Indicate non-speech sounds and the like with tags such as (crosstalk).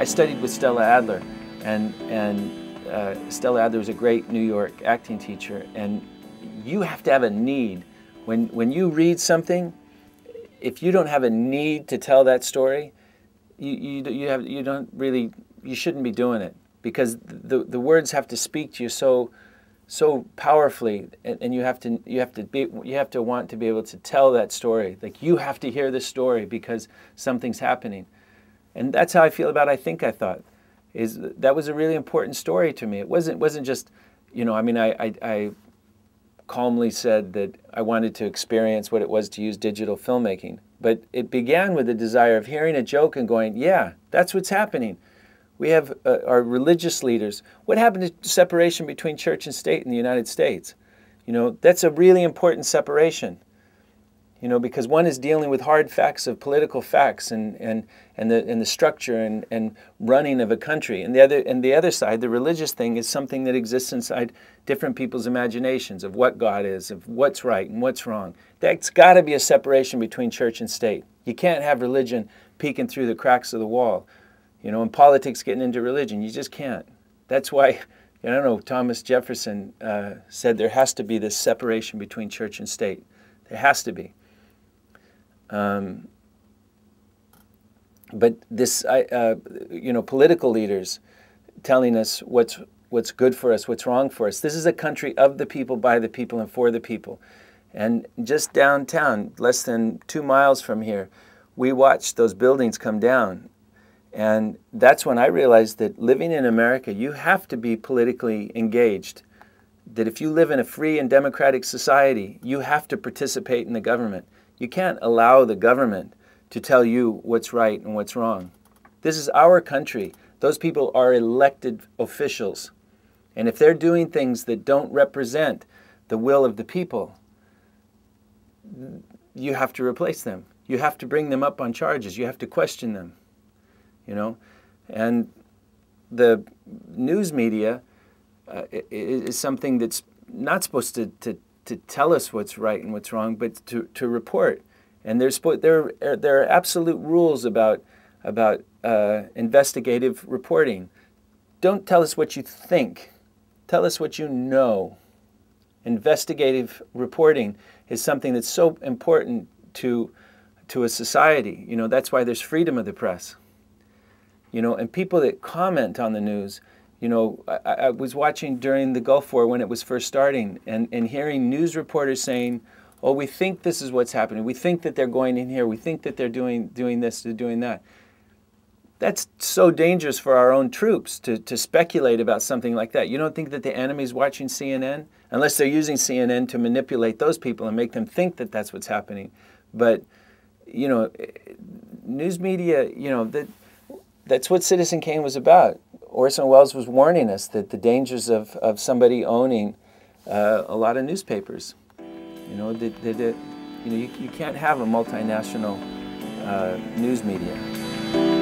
I studied with Stella Adler, and, and uh, Stella Adler was a great New York acting teacher, and you have to have a need. When, when you read something, if you don't have a need to tell that story, you, you, you, have, you don't really, you shouldn't be doing it because the, the words have to speak to you so, so powerfully and, and you have to, you have to be, you have to want to be able to tell that story. Like you have to hear this story because something's happening. And that's how I feel about I Think I Thought. Is that was a really important story to me. It wasn't wasn't just, you know, I mean, I, I, I calmly said that I wanted to experience what it was to use digital filmmaking. But it began with the desire of hearing a joke and going, yeah, that's what's happening. We have uh, our religious leaders. What happened to separation between church and state in the United States? You know, that's a really important separation you know, because one is dealing with hard facts of political facts and, and, and, the, and the structure and, and running of a country. And the, other, and the other side, the religious thing, is something that exists inside different people's imaginations of what God is, of what's right and what's wrong. That's got to be a separation between church and state. You can't have religion peeking through the cracks of the wall, you know, and politics getting into religion. You just can't. That's why, (laughs) I don't know, Thomas Jefferson uh, said there has to be this separation between church and state. There has to be. Um, but this, uh, you know, political leaders telling us what's what's good for us, what's wrong for us. This is a country of the people, by the people, and for the people. And just downtown, less than two miles from here, we watched those buildings come down. And that's when I realized that living in America, you have to be politically engaged. That if you live in a free and democratic society, you have to participate in the government. You can't allow the government to tell you what's right and what's wrong. This is our country. Those people are elected officials. And if they're doing things that don't represent the will of the people, you have to replace them. You have to bring them up on charges. You have to question them. You know? And the news media uh, is something that's not supposed to, to to tell us what's right and what's wrong, but to, to report. And there's there are, there are absolute rules about about uh, investigative reporting. Don't tell us what you think. Tell us what you know. Investigative reporting is something that's so important to to a society. You know that's why there's freedom of the press. You know, and people that comment on the news you know, I, I, was watching during the Gulf War when it was first starting and, and hearing news reporters saying, oh, we think this is what's happening. We think that they're going in here. We think that they're doing, doing this, they're doing that. That's so dangerous for our own troops to, to speculate about something like that. You don't think that the enemy's watching CNN? Unless they're using CNN to manipulate those people and make them think that that's what's happening. But, you know, news media, you know, that, that's what Citizen Kane was about. Orson Welles was warning us that the dangers of, of somebody owning uh, a lot of newspapers. You know, that, that, you, know you, you, can't have a multinational uh, news media.